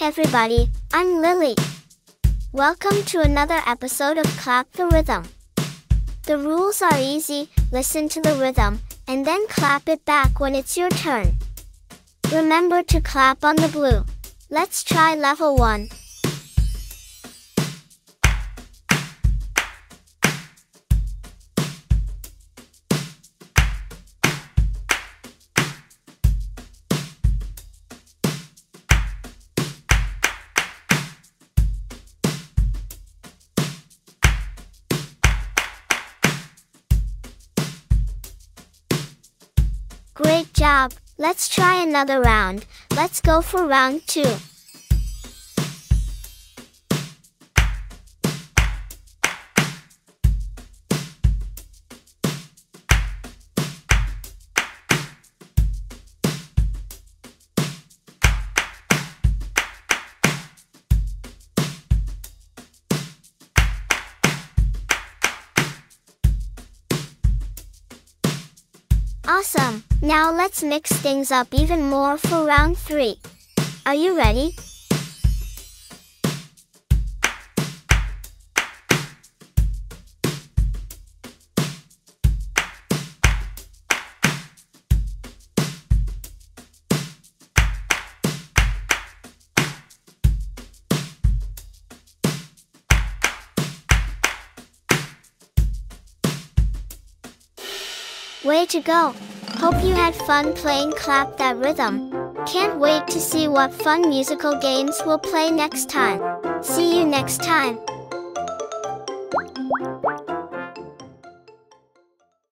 everybody, I'm Lily. Welcome to another episode of Clap the Rhythm. The rules are easy listen to the rhythm, and then clap it back when it's your turn. Remember to clap on the blue. Let's try level 1. Great job! Let's try another round. Let's go for round 2. Awesome! Now let's mix things up even more for round 3. Are you ready? Way to go! Hope you had fun playing Clap That Rhythm. Can't wait to see what fun musical games we'll play next time. See you next time.